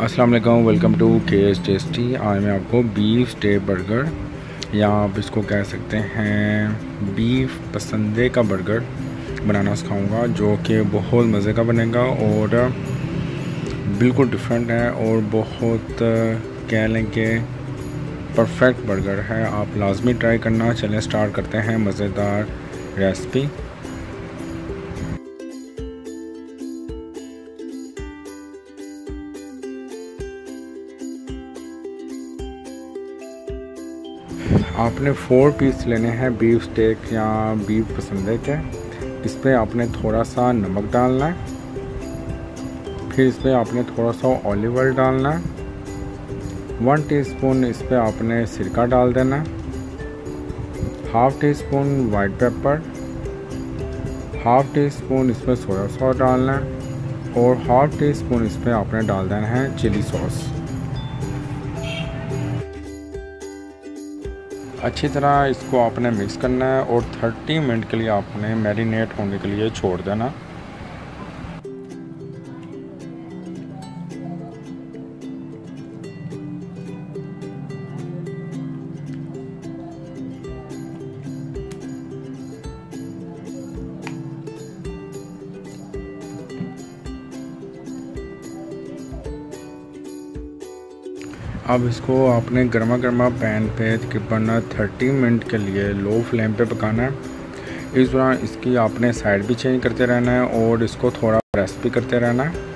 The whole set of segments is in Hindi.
अस्सलाम वालेकुम welcome to K S tasty आज मैं आपको बीफ स्टे बर्गर या आप इसको कह सकते हैं बीफ पसंदे का बर्गर बनाना सिखाऊँगा, जो कि बहुत मज़े का बनेगा और बिल्कुल डिफरेंट है और बहुत, कह लें कि परफेक्ट बर्गर है। आप लाजमी ट्राई करना, चलें स्टार्ट करते हैं मज़ेदार रेसिपी आपने फोर पीस लेने हैं बीफ स्टेक या बीफ पसंदे के इस पर आपने थोड़ा सा नमक डालना है। फिर इस पर आपने थोड़ा सा ऑलिव ऑयल डालना है। वन टीस्पून इस पर आपने सिरका डाल देना है। Half teaspoon white pepper half teaspoon इसमें सोया सॉस डालना है। और हाफ़ टी स्पून इस पर आपने डाल देना है चिली सॉस अच्छी तरह इसको आपने मिक्स करना है और 30 मिनट के लिए आपने मैरिनेट होने के लिए छोड़ देना। अब इसको आपने गर्मा गर्मा पैन पे तकरीबन 30 मिनट के लिए लो फ्लेम पे पकाना है। इस दौरान इसकी आपने साइड भी चेंज करते रहना है और इसको थोड़ा प्रेस भी करते रहना है।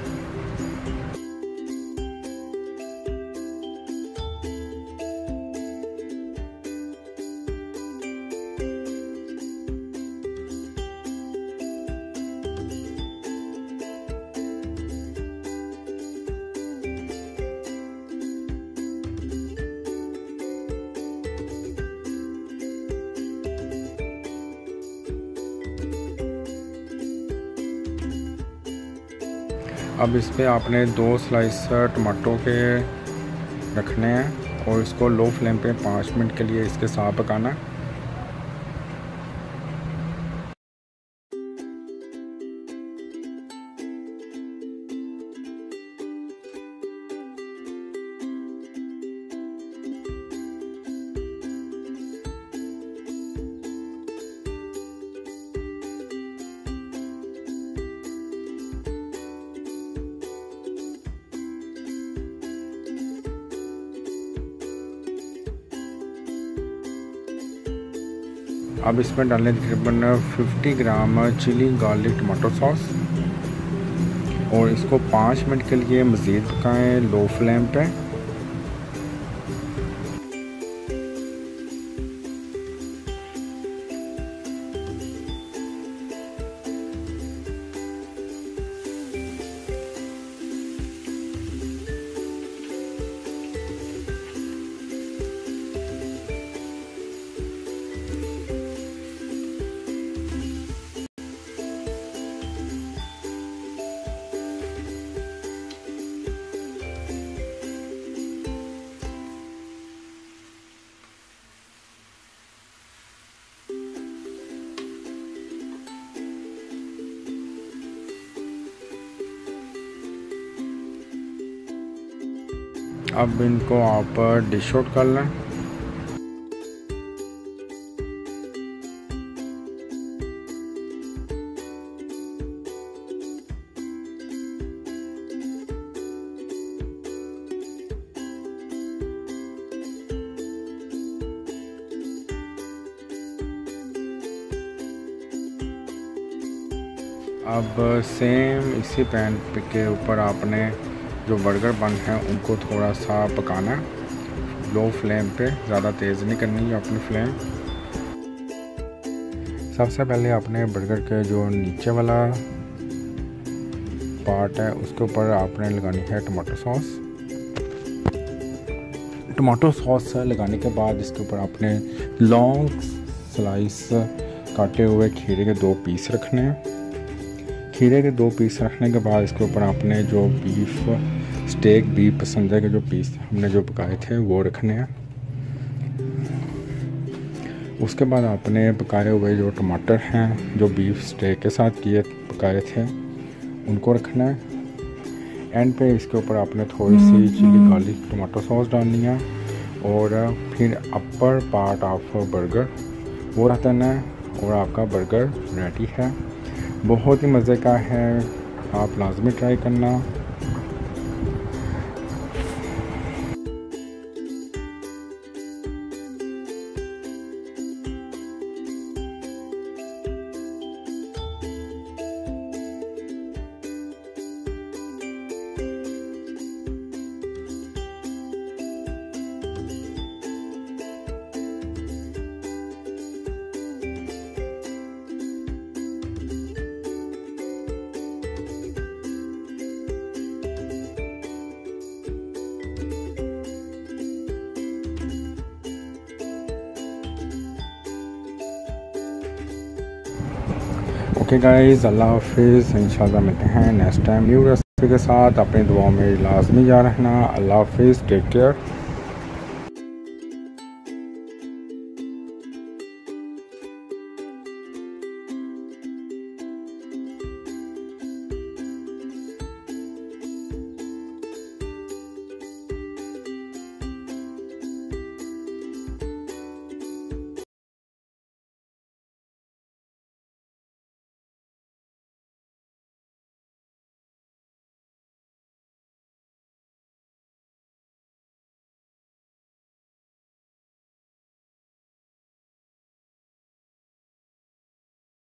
अब इस पर आपने दो स्लाइस टमाटो के रखने हैं और इसको लो फ्लेम पे पाँच मिनट के लिए इसके साथ पकाना अब इसमें डालें तकरीबन 50 gram chilli garlic tomato sauce. और इसको पाँच मिनट के लिए मज़ीद पकाएँ, लो फ्लेम पे। अब इनको आप डिश आउट कर लें। अब सेम इसी पैन के ऊपर आपने जो बर्गर बन हैं, उनको थोड़ा सा पकाना लो फ्लेम पे, ज़्यादा तेज़ नहीं करनी है अपनी फ्लेम। सबसे पहले आपने बर्गर के जो नीचे वाला पार्ट है, उसके ऊपर आपने लगानी है टमाटो सॉस। टमाटो सॉस लगाने के बाद इसके ऊपर आपने लॉन्ग स्लाइस काटे हुए खीरे के दो पीस रखने हैं। खीरे के दो पीस रखने के बाद इसके ऊपर आपने जो बीफ स्टेक बीफ पसंद के जो पीस हमने जो पकाए थे वो रखने हैं। उसके बाद आपने पकाए हुए जो टमाटर हैं जो बीफ स्टेक के साथ किए पकाए थे उनको रखना है। एंड पे इसके ऊपर आपने थोड़ी सी चिली गार्लिक टमाटो सॉस डालनी है और फिर अपर पार्ट ऑफ़ बर्गर वो रहता है और आपका बर्गर रेडी है। बहुत ही मज़े का है। आप लाजमी ट्राई करना। ओके गाइस अल्लाह हाफिज़, इंशाल्लाह मिलते हैं नेक्स्ट टाइम न्यू रेसिपी के साथ अपनी दुआओं में लाजमी जा रहना अल्लाह हाफिज़ टेक केयर